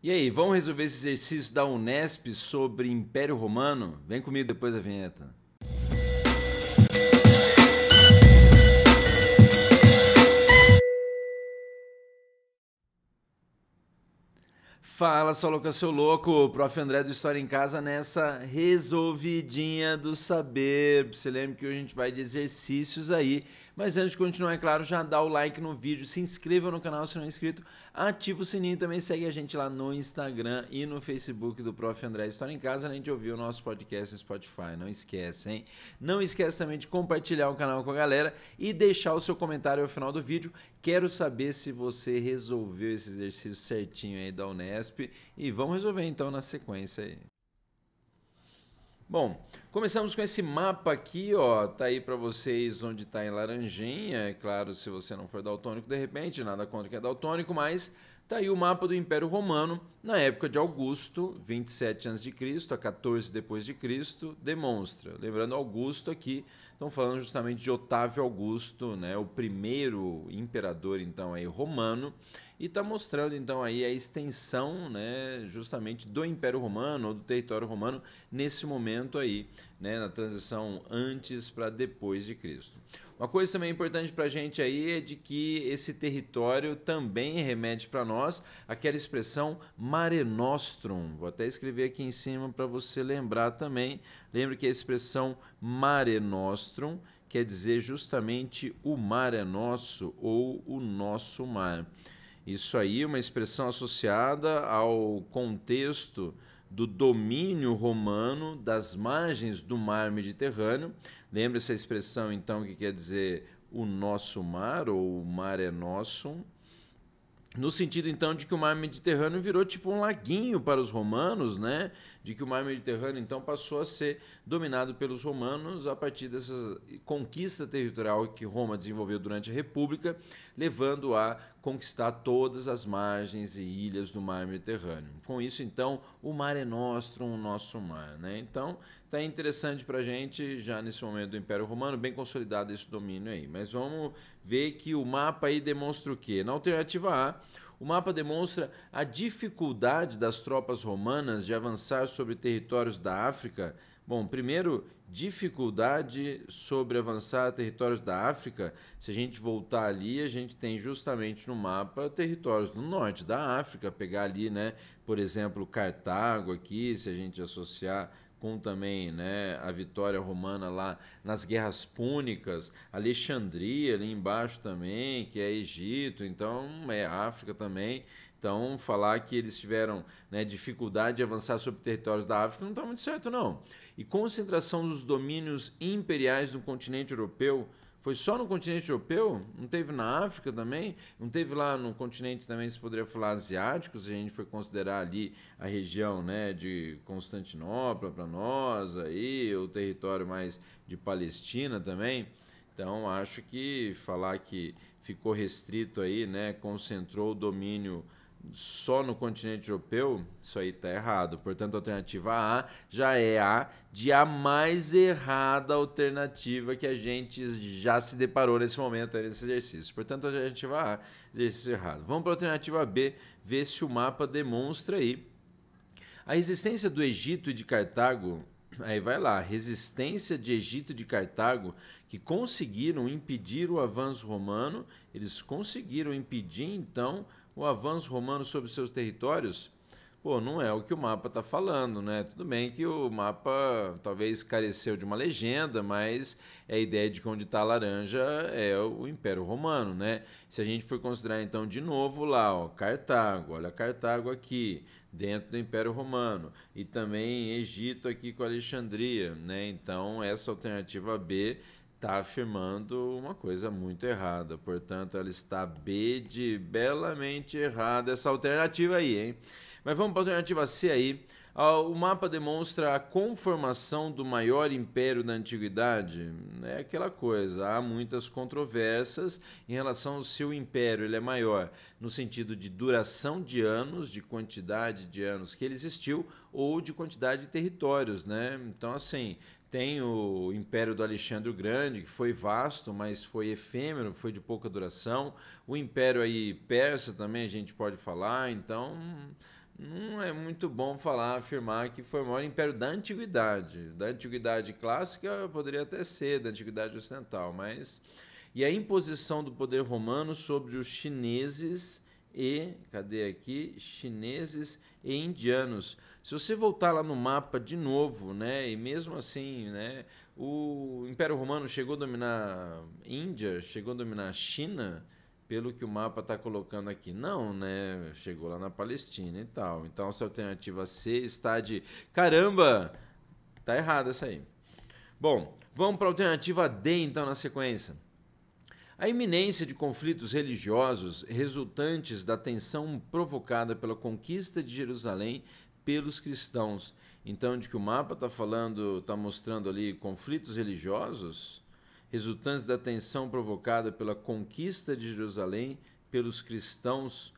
E aí, vamos resolver esse exercício da Unesp sobre Império Romano? Vem comigo depois da vinheta. Fala, só louca, seu louco, prof. André do História em Casa nessa resolvidinha do saber. Você lembra que hoje a gente vai de exercícios aí mas antes de continuar, é claro, já dá o like no vídeo, se inscreva no canal se não é inscrito, ativa o sininho também, segue a gente lá no Instagram e no Facebook do Prof. André História em Casa, além de ouvir o nosso podcast no Spotify. Não esquece, hein? Não esquece também de compartilhar o canal com a galera e deixar o seu comentário ao final do vídeo. Quero saber se você resolveu esse exercício certinho aí da Unesp e vamos resolver então na sequência aí. Bom, começamos com esse mapa aqui, ó, tá aí para vocês onde está em laranjinha, é claro, se você não for daltônico de repente, nada contra que é daltônico, mas tá aí o mapa do Império Romano na época de Augusto, 27 a.C. a 14 depois de Cristo, demonstra. Lembrando Augusto aqui, estão falando justamente de Otávio Augusto, né, o primeiro imperador então aí romano e está mostrando então aí a extensão, né, justamente do Império Romano ou do território romano nesse momento aí, né, na transição antes para depois de Cristo. Uma coisa também importante para a gente aí é de que esse território também remete para nós aquela expressão Mare Nostrum. Vou até escrever aqui em cima para você lembrar também. Lembre que a expressão Mare Nostrum quer dizer justamente o mar é nosso ou o nosso mar. Isso aí é uma expressão associada ao contexto do domínio romano das margens do mar Mediterrâneo. Lembra essa expressão, então, que quer dizer o nosso mar, ou o mar é nosso? No sentido, então, de que o mar Mediterrâneo virou tipo um laguinho para os romanos, né? De que o mar Mediterrâneo, então, passou a ser dominado pelos romanos a partir dessa conquista territorial que Roma desenvolveu durante a República, levando a conquistar todas as margens e ilhas do mar Mediterrâneo. Com isso, então, o mar é nosso, o nosso mar, né? Então, tá interessante para a gente, já nesse momento do Império Romano, bem consolidado esse domínio aí. Mas vamos ver que o mapa aí demonstra o quê? Na alternativa A, o mapa demonstra a dificuldade das tropas romanas de avançar sobre territórios da África. Bom, primeiro, dificuldade sobre avançar territórios da África. Se a gente voltar ali, a gente tem justamente no mapa territórios no norte da África. Pegar ali, né, por exemplo, Cartago aqui, se a gente associar com também né, a vitória romana lá nas guerras púnicas, Alexandria ali embaixo também, que é Egito, então é África também. Então, falar que eles tiveram né, dificuldade de avançar sobre territórios da África não está muito certo, não. E concentração dos domínios imperiais no continente europeu foi só no continente europeu? Não teve na África também? Não teve lá no continente também, se poderia falar asiático, se a gente for considerar ali a região né, de Constantinopla para nós, aí, o território mais de Palestina também. Então, acho que falar que ficou restrito aí, né, concentrou o domínio só no continente europeu, isso aí está errado. Portanto, a alternativa A já é a de a mais errada alternativa que a gente já se deparou nesse momento, nesse exercício. Portanto, a alternativa A, exercício errado. Vamos para a alternativa B, ver se o mapa demonstra aí. A resistência do Egito e de Cartago, aí vai lá, resistência de Egito e de Cartago, que conseguiram impedir o avanço romano, eles conseguiram impedir então o avanço romano sobre seus territórios, pô, não é o que o mapa está falando, né? Tudo bem que o mapa talvez careceu de uma legenda, mas é a ideia de que onde está a laranja é o Império Romano, né? Se a gente for considerar então de novo lá, ó, Cartago, olha Cartago aqui, dentro do Império Romano, e também Egito aqui com Alexandria, né? Então essa alternativa B está afirmando uma coisa muito errada. Portanto, ela está B de belamente errada essa alternativa aí, hein? Mas vamos para a alternativa C aí. Ah, o mapa demonstra a conformação do maior império da antiguidade. É aquela coisa, há muitas controvérsias em relação ao seu império. Ele é maior no sentido de duração de anos, de quantidade de anos que ele existiu, ou de quantidade de territórios, né? Então, assim, tem o Império do Alexandre o Grande, que foi vasto, mas foi efêmero, foi de pouca duração. O Império aí persa também a gente pode falar, então não é muito bom falar, afirmar que foi o maior império da antiguidade. Da antiguidade clássica poderia até ser, da antiguidade ocidental, mas. E a imposição do poder romano sobre os chineses e. Cadê aqui? Chineses e indianos. Se você voltar lá no mapa de novo, né, e mesmo assim, né, o Império Romano chegou a dominar Índia, chegou a dominar China pelo que o mapa está colocando aqui. Não, né? Chegou lá na Palestina e tal. Então, essa alternativa C está de caramba! Tá errada essa aí. Bom, vamos para a alternativa D então na sequência. A iminência de conflitos religiosos resultantes da tensão provocada pela conquista de Jerusalém pelos cristãos. Então, de que o mapa está falando, está mostrando ali conflitos religiosos, resultantes da tensão provocada pela conquista de Jerusalém pelos cristãos.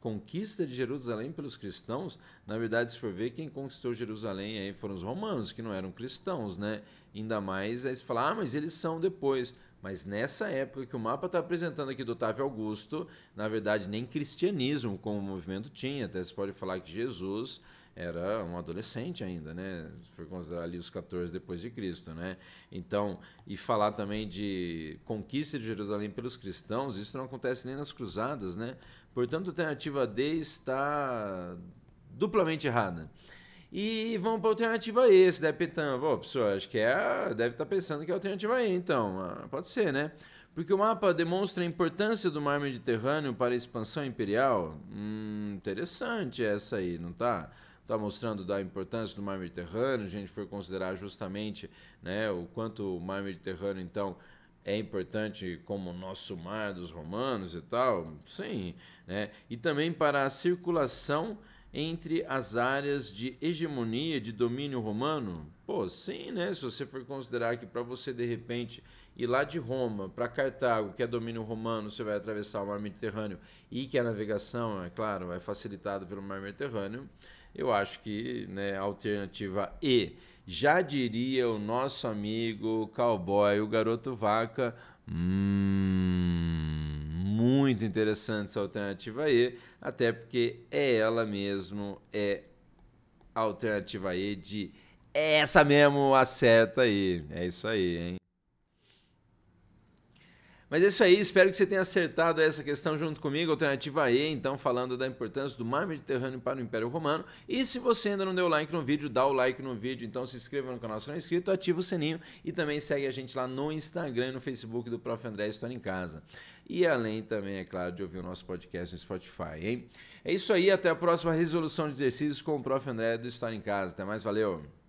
Conquista de Jerusalém pelos cristãos, na verdade, se for ver, quem conquistou Jerusalém aí foram os romanos, que não eram cristãos, né? Ainda mais aí você fala, ah, mas eles são depois. Mas nessa época que o mapa está apresentando aqui do Otávio Augusto, na verdade, nem cristianismo como movimento tinha. Até se pode falar que Jesus era um adolescente ainda, né? Foi considerar ali os 14 depois de Cristo, né? Então, e falar também de conquista de Jerusalém pelos cristãos, isso não acontece nem nas cruzadas, né? Portanto, a alternativa D está duplamente errada. E vamos para a alternativa E, se deve pensando, pô, pessoal, acho que é, deve estar tá pensando que é a alternativa E, então, ah, pode ser, né? Porque o mapa demonstra a importância do mar Mediterrâneo para a expansão imperial. Hum, interessante essa aí, não tá? Está mostrando da importância do mar Mediterrâneo, a gente foi considerar justamente né, o quanto o mar Mediterrâneo, então, é importante como nosso mar dos romanos e tal, sim, né? E também para a circulação entre as áreas de hegemonia, de domínio romano? Pô, sim, né? Se você for considerar que para você de repente ir lá de Roma para Cartago, que é domínio romano, você vai atravessar o mar Mediterrâneo e que a navegação, é claro, é facilitada pelo mar Mediterrâneo, eu acho que né, alternativa E, já diria o nosso amigo cowboy, o garoto vaca, hum, muito interessante essa alternativa E, até porque é ela mesmo, é a alternativa E de essa mesmo acerta aí. É isso aí, hein? Mas é isso aí, espero que você tenha acertado essa questão junto comigo, alternativa E, então falando da importância do mar Mediterrâneo para o Império Romano. E se você ainda não deu like no vídeo, dá o like no vídeo, então se inscreva no canal se não é inscrito, ativa o sininho e também segue a gente lá no Instagram e no Facebook do Prof. André História em Casa. E além também, é claro, de ouvir o nosso podcast no Spotify, hein? É isso aí, até a próxima resolução de exercícios com o Prof. André do História em Casa. Até mais, valeu!